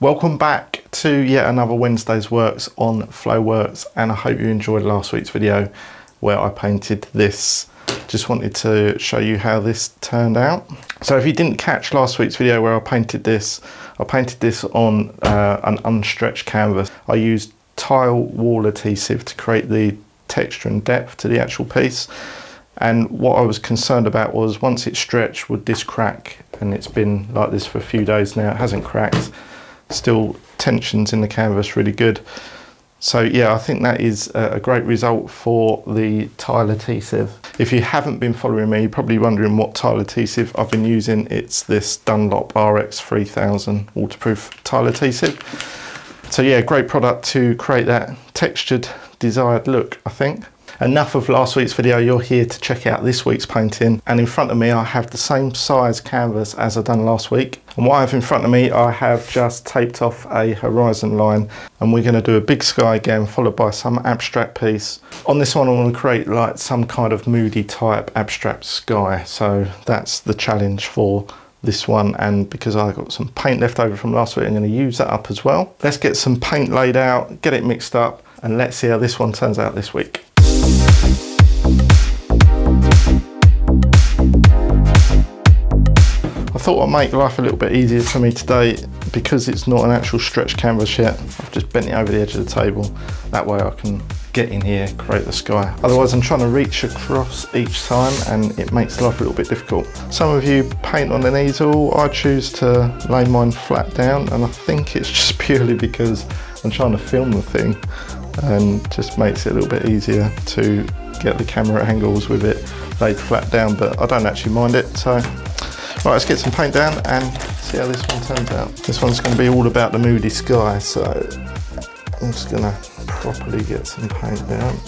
Welcome back to yet another Wednesday's Works on Flowworks and I hope you enjoyed last week's video where I painted this. Just wanted to show you how this turned out. So if you didn't catch last week's video where I painted this, I painted this on uh, an unstretched canvas. I used tile wall adhesive to create the texture and depth to the actual piece and what I was concerned about was once it stretched would this crack and it's been like this for a few days now it hasn't cracked still tensions in the canvas really good. So yeah I think that is a great result for the tile adhesive. If you haven't been following me you're probably wondering what tile adhesive I've been using. It's this Dunlop RX 3000 waterproof tile adhesive. So yeah great product to create that textured desired look I think Enough of last week's video, you're here to check out this week's painting. And in front of me, I have the same size canvas as I done last week. And what I have in front of me, I have just taped off a horizon line and we're gonna do a big sky again, followed by some abstract piece. On this one, I wanna create like some kind of moody type abstract sky. So that's the challenge for this one and because I got some paint left over from last week I'm going to use that up as well. Let's get some paint laid out, get it mixed up and let's see how this one turns out this week. I thought I'd make life a little bit easier for me today because it's not an actual stretch canvas yet. I've just bent it over the edge of the table. That way I can get in here, create the sky. Otherwise I'm trying to reach across each time and it makes life a little bit difficult. Some of you paint on an easel. I choose to lay mine flat down and I think it's just purely because I'm trying to film the thing and just makes it a little bit easier to get the camera angles with it laid flat down but I don't actually mind it so Right, let's get some paint down and see how this one turns out. This one's going to be all about the moody sky, so I'm just going to properly get some paint down.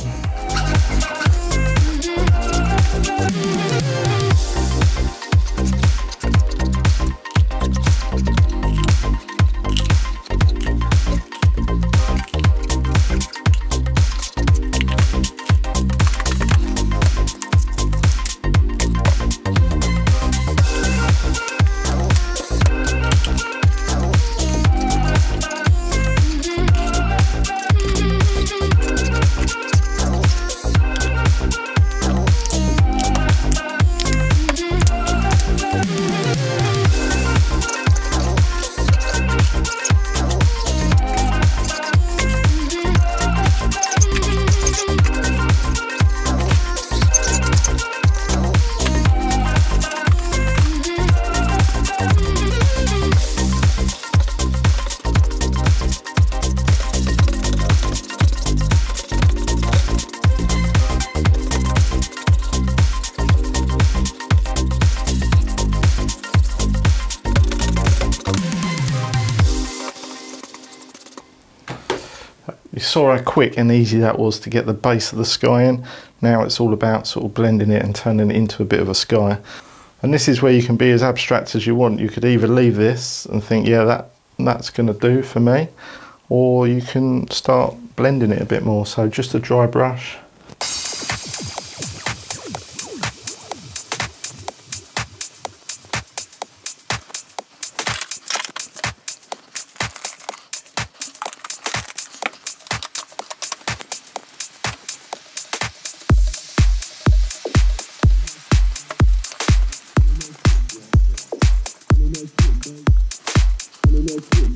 Saw how quick and easy that was to get the base of the sky in. Now it's all about sort of blending it and turning it into a bit of a sky. And this is where you can be as abstract as you want. You could either leave this and think, yeah, that that's going to do for me, or you can start blending it a bit more. So just a dry brush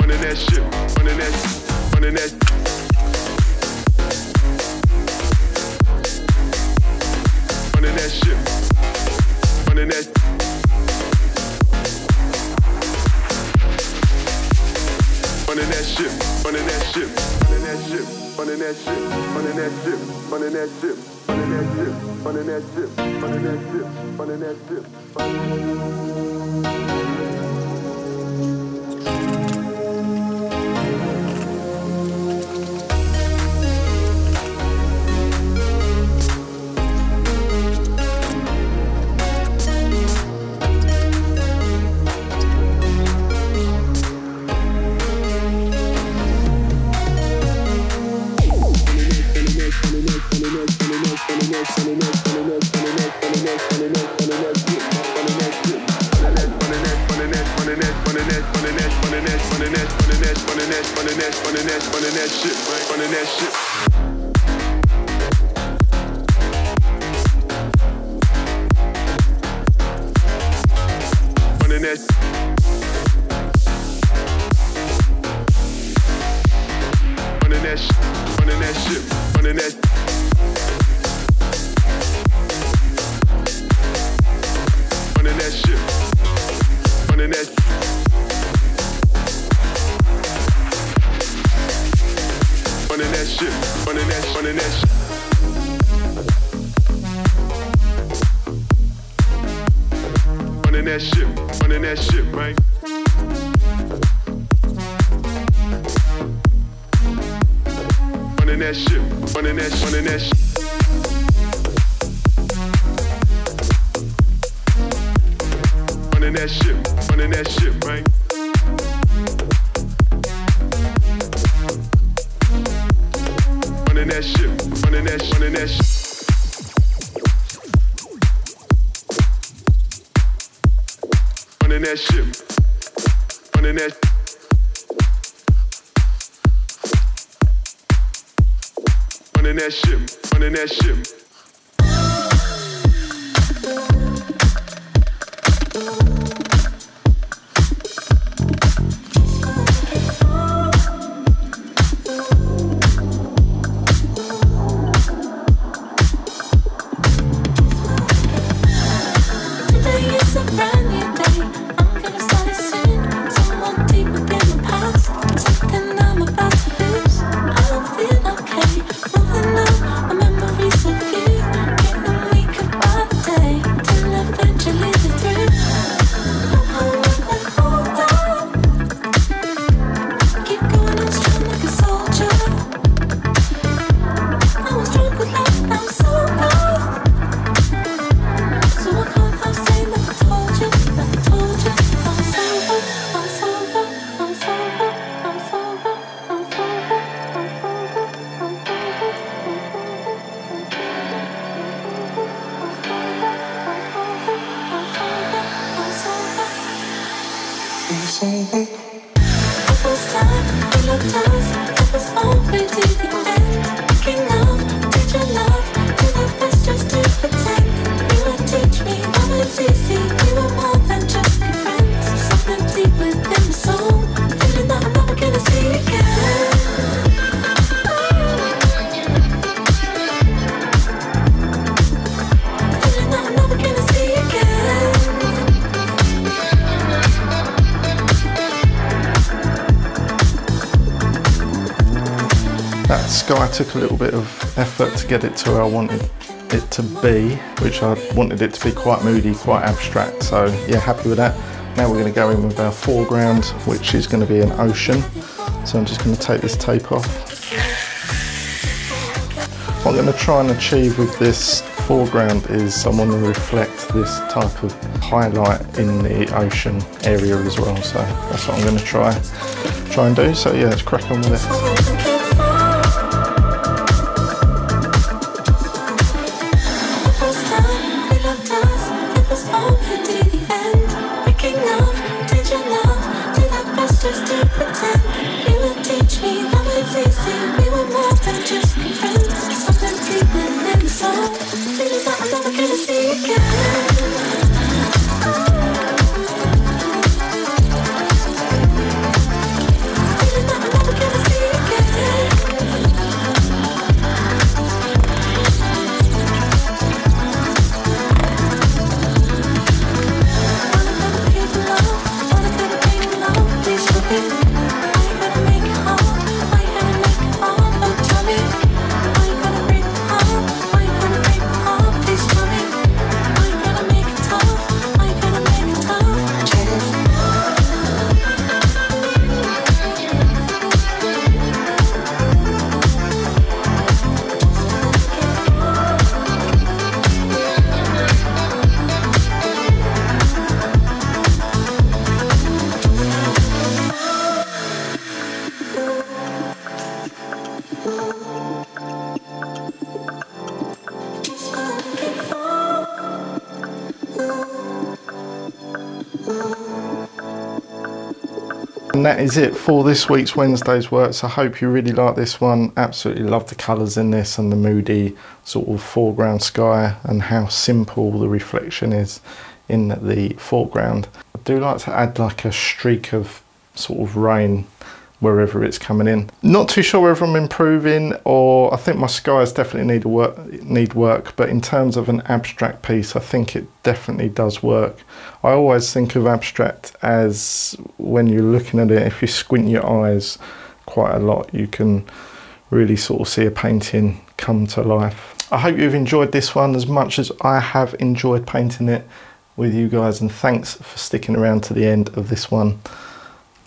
Running that shit. Running that. Running that running that ship, running that ship, running that ship, running that ship, running that ship. Shit, running that shit, running that shit, running that shit, running that shit, running that shit. that shit, running that shit. Running that shit, running that. Running that shit, running that shit. I took a little bit of effort to get it to where I wanted it to be, which I wanted it to be quite moody, quite abstract. So yeah, happy with that. Now we're going to go in with our foreground, which is going to be an ocean. So I'm just going to take this tape off. What I'm going to try and achieve with this foreground is I want to reflect this type of highlight in the ocean area as well. So that's what I'm going to try try and do. So yeah, let's crack on with it. just friends. Something deep within the soul. Things that I'm never gonna see again. And that is it for this week's Wednesday's works. I hope you really like this one. Absolutely love the colours in this and the moody sort of foreground sky and how simple the reflection is in the foreground. I do like to add like a streak of sort of rain wherever it's coming in. Not too sure whether I'm improving or I think my skies definitely need work need work, but in terms of an abstract piece, I think it definitely does work. I always think of abstract as when you're looking at it, if you squint your eyes quite a lot, you can really sort of see a painting come to life. I hope you've enjoyed this one as much as I have enjoyed painting it with you guys and thanks for sticking around to the end of this one.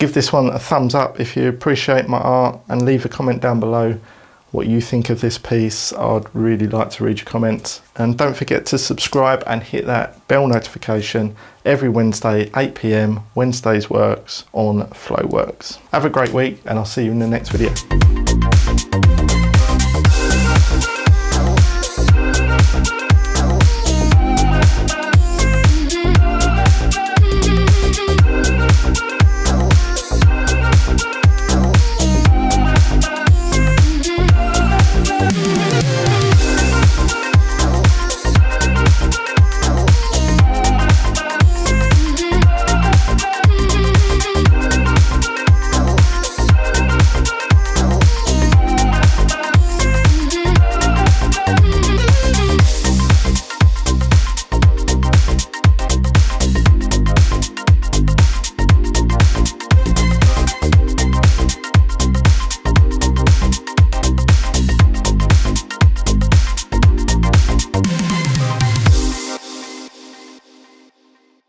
Give this one a thumbs up if you appreciate my art and leave a comment down below what you think of this piece. I'd really like to read your comments. And don't forget to subscribe and hit that bell notification every Wednesday, 8pm, Wednesdays Works on Flowworks. Have a great week and I'll see you in the next video.